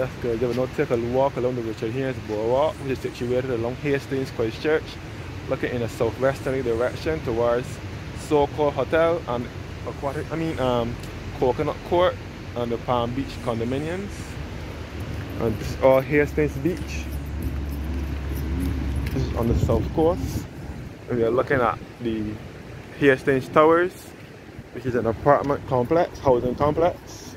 That's good. You will not take a walk along the Richard Haynes Boardwalk, which is situated along Hastings Christchurch, looking in a southwesterly direction towards So-Called Hotel and Aquatic, I mean, um, Coconut Court and the Palm Beach condominiums. And this is all Hastings Beach. This is on the south coast. And we are looking at the Hastings Towers, which is an apartment complex, housing complex.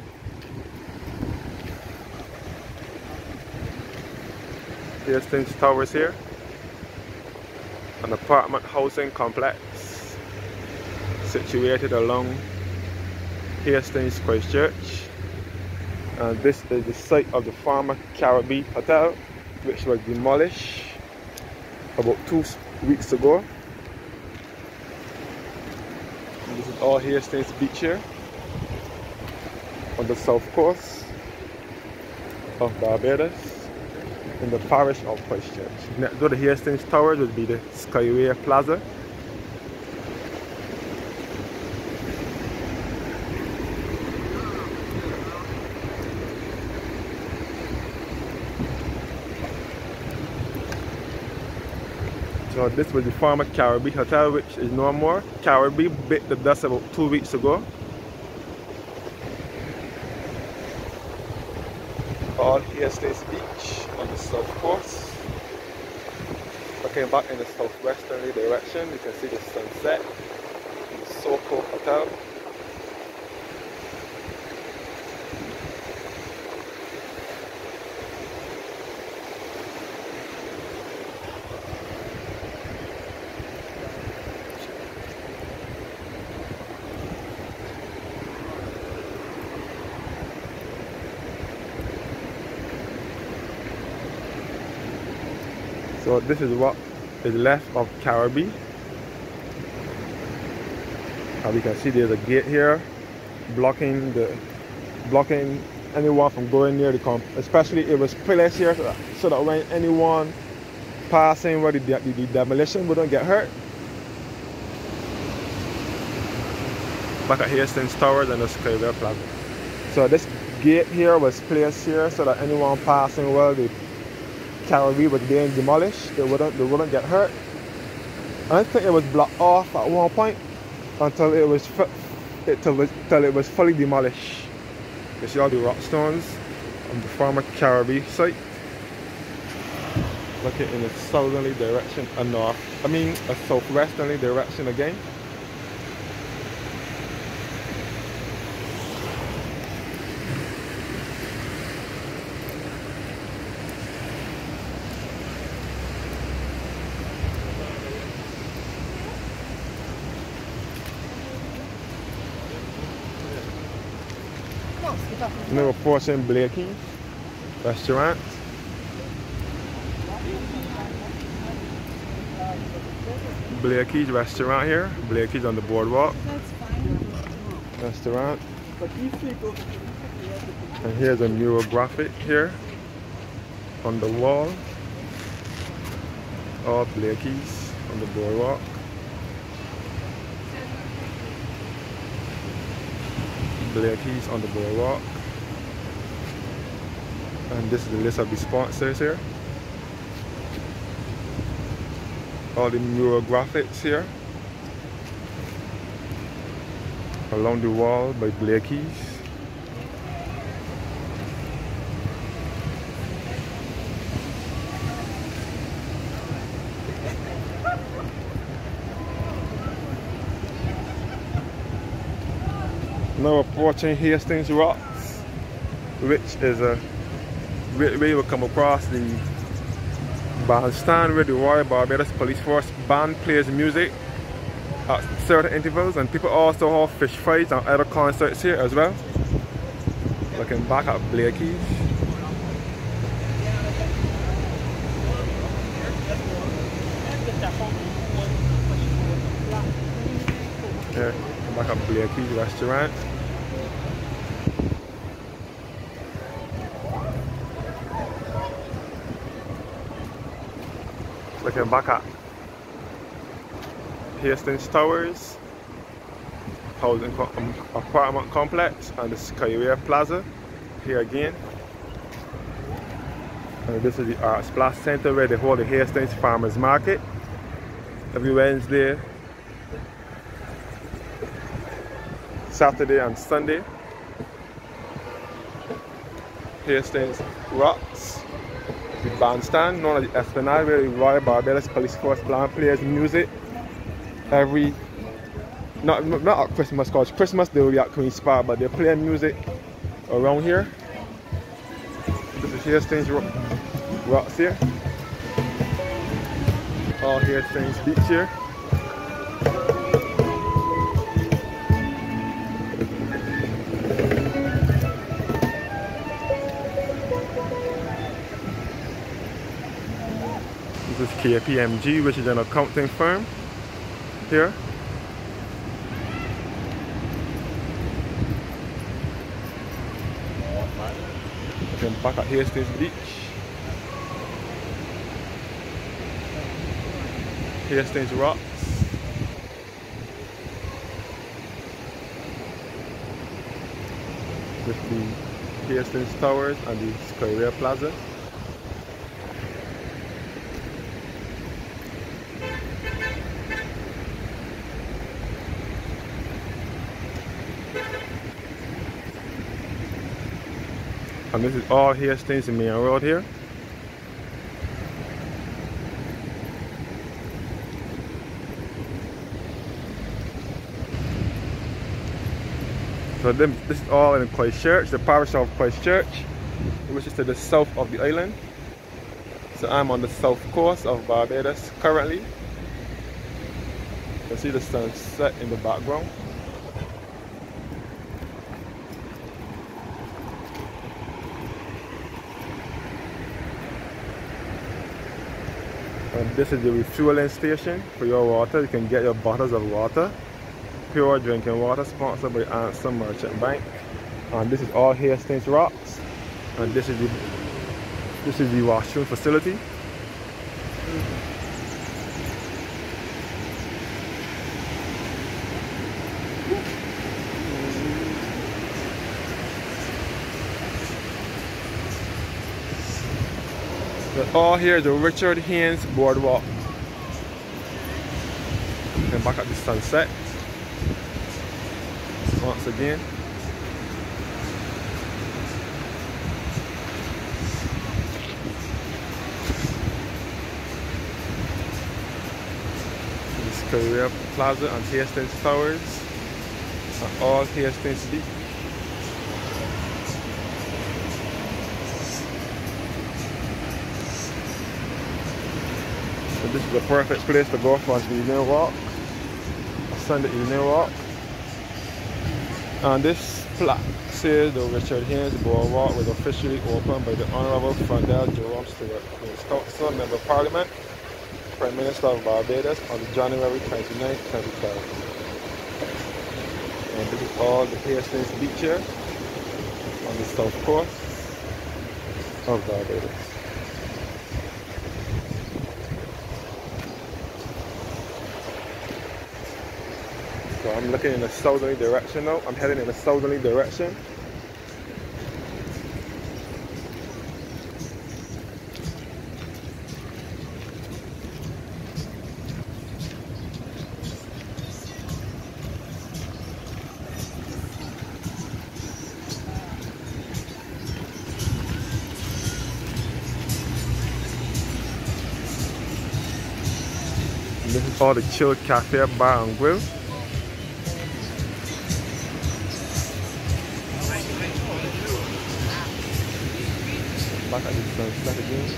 Hastings Towers here. An apartment housing complex situated along Hastings Christchurch. And this is the site of the former Caribbee Hotel, which was demolished about two weeks ago. And this is all Hastings Beach here on the south coast of Barbados in the parish of Christchurch. Next to Hastings Towers would be the Skyway Plaza. So this was the former Caribbee Hotel, which is no more. Caribbee bit the dust about two weeks ago. All Hastings Beach on the south coast. Looking back in the southwesterly direction, you can see the sunset. The So-Called Hotel. So this is what is left of Caribbee. As you can see there's a gate here blocking the blocking anyone from going near the comp especially it was placed here so that, so that when anyone passing where the, the, the demolition wouldn't get hurt. Back at Hastings Towers and the Skyway Plaza. So this gate here was placed here so that anyone passing well the Caribbee was being demolished. They wouldn't, they wouldn't get hurt. I think it was blocked off at one point until it was it, till, till it was fully demolished. You see all the rock stones on the former Caribbee site. Looking in a southerly direction and north. I mean a southwesterly direction again. We're approaching Blakey restaurant. Blakey's restaurant here. Blakey's on the boardwalk. Restaurant. And here's a newer graphic here on the wall. All Blakey's on the boardwalk. Blakey's on the boardwalk. And this is the list of the sponsors here. All the mural graphics here. Along the wall by Blakey's. Now approaching Hastings Rocks, which is a you will come across the where the Royal Barbados Police Force band plays music at certain intervals and people also have fish fights and other concerts here as well. Looking back at Blakey's. Yeah, back at Blakey's restaurant. At Hastings Towers, housing um, apartment complex and the Skyway Plaza here again. And this is the Arts Splash Center where they hold the Hastings Farmers Market every Wednesday, Saturday and Sunday. Hastings Rocks, the bandstand known as the Esplanade where the Royal Barbados Police Force Band plays music every not not at Christmas cause Christmas they will be at Queen's Park but they play music around here. This is Hastings Rocks here. Oh, All Hastings Beach here. KPMG, which is an accounting firm here. Then back at Hastings Beach. Hastings Rocks. With the Hastings Towers and the Skyway Plaza. And this is all Hastings main road here. So this is all in Christchurch, the parish of Christchurch, which is to the south of the island. So I'm on the south coast of Barbados currently. You can see the sunset in the background. This is the refueling station for your water. You can get your bottles of water. Pure drinking water sponsored by ANSA Merchant Bank. And this is all Hastings Rocks. And this is the this is the washroom facility. All here is the Richard Haynes Boardwalk. And back at the sunset. Once again. This Career Plaza and Hastings Towers. And all Hastings Beach. So this is the perfect place to go for an evening walk, a Sunday evening walk. And this plaque says the Richard Haynes Boardwalk was officially opened by the Honorable Freundel Jerome Stuart, Council Member of Parliament, Prime Minister of Barbados on January 29, 2012. And this is all the Hastings Beach here on the south coast of Barbados. I'm looking in a southerly direction now. I'm heading in a southerly direction. This is all the Chill Cafe Bar and Grill. Back at the sunset again.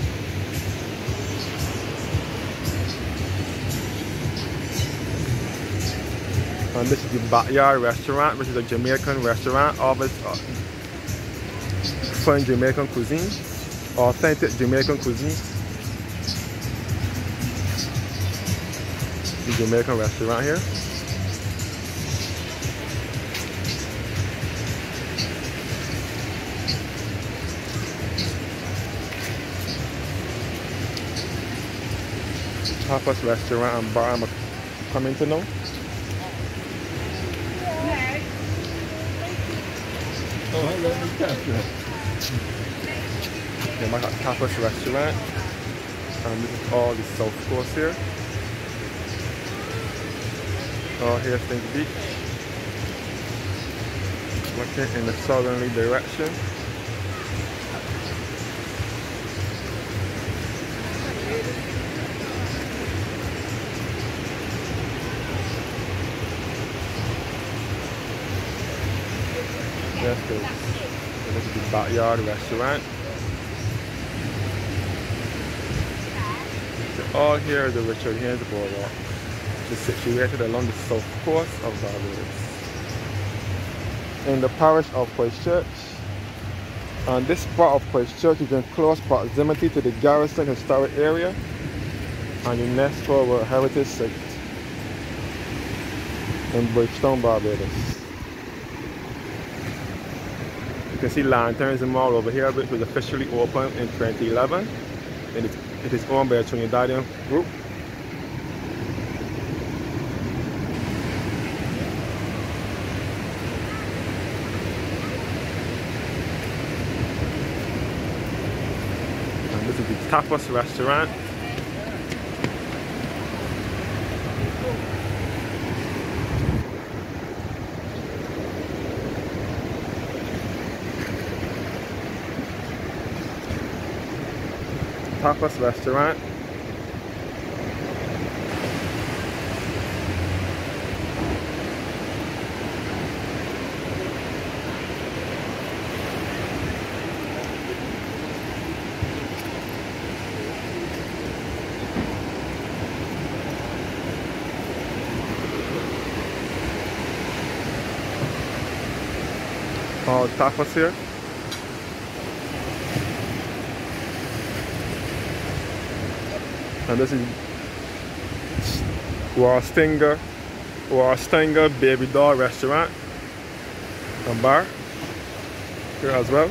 And this is the Backyard Restaurant, which is a Jamaican restaurant, always uh, fun Jamaican cuisine, authentic Jamaican cuisine. The Jamaican restaurant here. Tapas restaurant and bar I'm coming to know. Oh, hello, Miss Catherine. Then I got Tapas Restaurant. And this is all the south coast here. Oh, here's Things Beach. Looking in the southerly direction. This is the backyard restaurant. All here is the Richard Haynes Boardwalk. It's situated along the south coast of Barbados. In the parish of Christchurch. And this part of Christchurch is in close proximity to the Garrison Historic Area and UNESCO World Heritage Site in Bridgetown, Barbados. You can see Lanterns Mall over here, which was officially opened in 2011. And it, it is owned by a Trinidadian group. And this is the Tapas restaurant. Tapas restaurant. All tapas here. This is Wastinger, Wastinger Baby Doll Restaurant and bar here as well.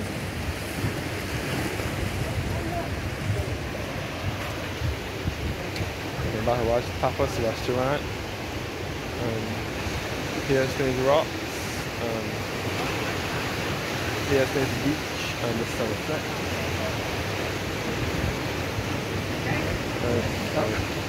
Back watch Tapas Restaurant. And here's things rocks. And here's things beach and the sunset. Sorry.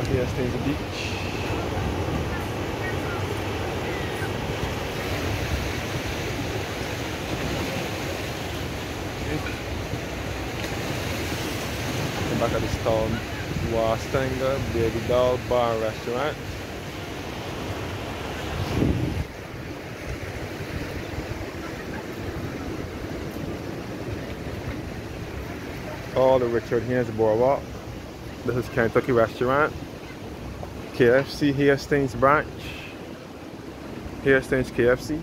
Oh, here stays the beach. Back at the stone, Wastanga Baby Doll Bar Restaurant. All the Richard Haynes Boardwalk. This is Kentucky Restaurant. KFC Hastings branch. Hastings KFC. He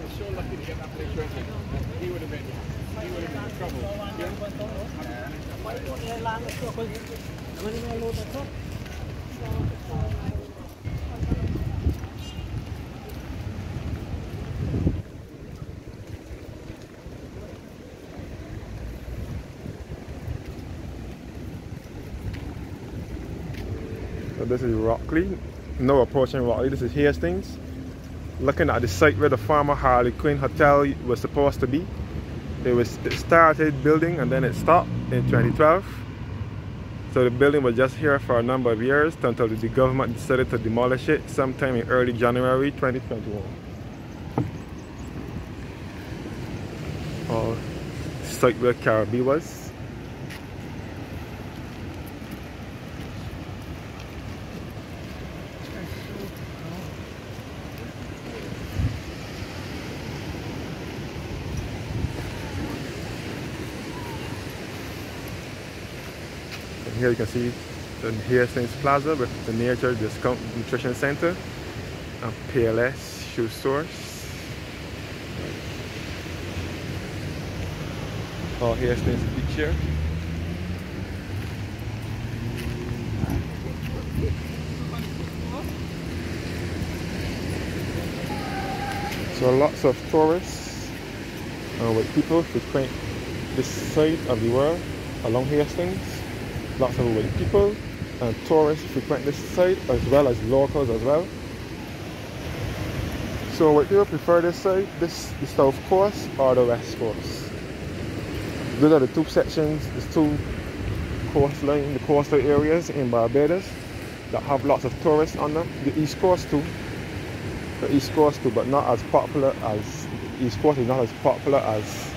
was so lucky to get that place rented. He would have been, he would have been in trouble. Yeah? So this is Rockley. No approaching Rockley. This is Hastings. Looking at the site where the former Harley Quinn Hotel was supposed to be. It was it started building and then it stopped in 2012. So the building was just here for a number of years until the government decided to demolish it sometime in early January 2021. Or site where Caribbee was. Here you can see the Hastings Plaza with the Nature Discount Nutrition Center and PLS Shoe Stores. All Hastings Beach here. So lots of tourists uh, with people frequent this side of the world along Hastings lots of white people and tourists frequent this site as well as locals as well. So what do you prefer this side, this the south coast or the west coast? Those are the two sections, the two coastline, the coastal areas in Barbados that have lots of tourists on them. The east coast too. The east coast too, but not as popular as the east coast is not as popular as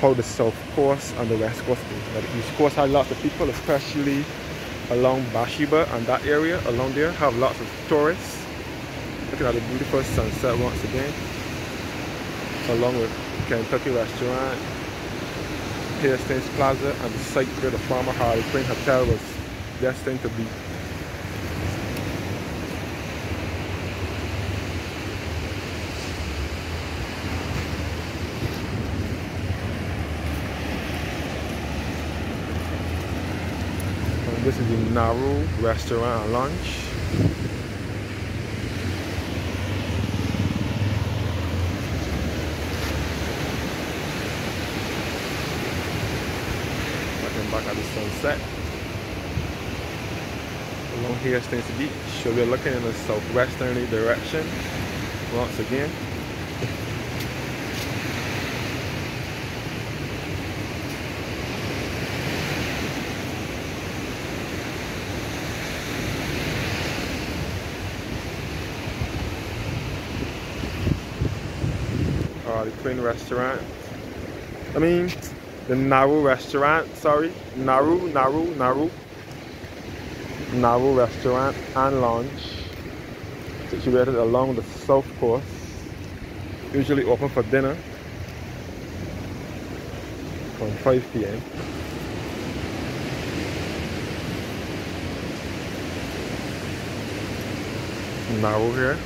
how the south coast and the west coast is. But the east coast has lots of people, especially along Bathsheba and that area along there have lots of tourists. Looking at the beautiful sunset once again. Along with Kentucky Restaurant, Hastings Plaza and the site where the former Harley Quinn Hotel was destined to be. This is the Naru Restaurant Lounge. Looking back at the sunset. Along here stands the beach. So we're looking in the southwesterly direction once again. The Queen restaurant. I mean, the Naru restaurant, sorry. Naru, Naru, Naru. Naru restaurant and lounge situated along the south coast. Usually open for dinner from 5 p.m. Naru here.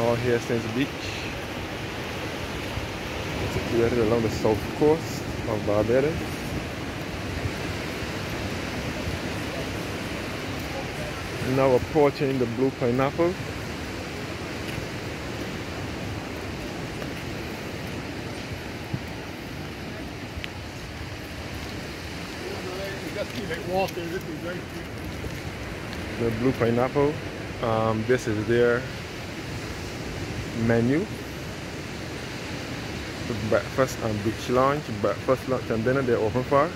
All here stands the beach. It's situated along the south coast of Barbados. Now approaching the blue pineapple. The blue pineapple. Um, this is their menu. Breakfast and beach lounge breakfast lunch and dinner they're open for.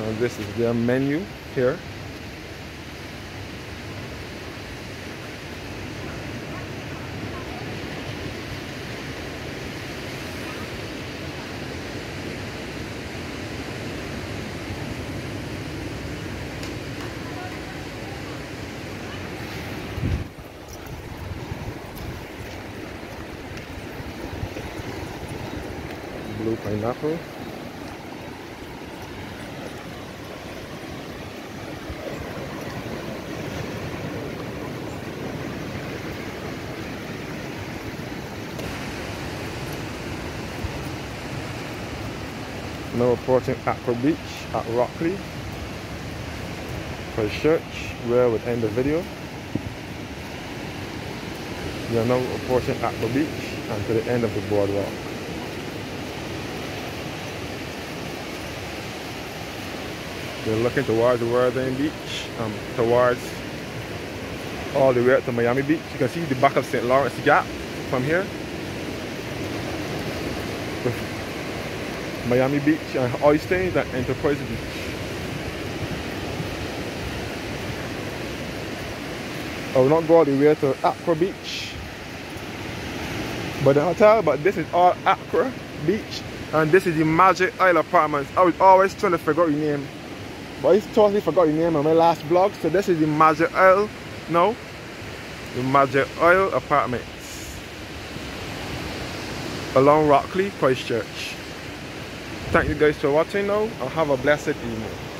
And this is their menu here blue pineapple. Now approaching Aqua Beach at Rockley for church where we would end the video. We are now approaching Aqua Beach and to the end of the boardwalk. We're looking towards the Worthing Beach, um, towards all the way up to Miami Beach. You can see the back of St. Lawrence Gap from here. Miami Beach and Oyster and Enterprise Beach. I will not go all the way to Accra Beach. But the hotel, but this is all Accra Beach. And this is the Magic Isle Apartments. I was always trying to figure out the name. But I totally forgot the name on my last blog. So this is the Magic Isle now. The Magic Isle Apartments. Along Rockley, Christchurch. Thank you guys for watching now and have a blessed evening.